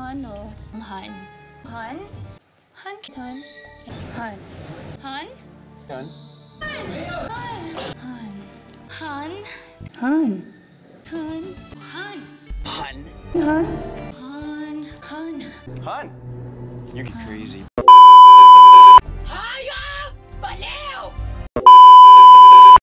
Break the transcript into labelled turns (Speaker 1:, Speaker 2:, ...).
Speaker 1: Hun, or hun, hun, Han hun, hun, hun, Han. hun, hun, hun, hun,
Speaker 2: hun,
Speaker 1: hun, hun, Han. Han. Han.
Speaker 2: Han. You get crazy.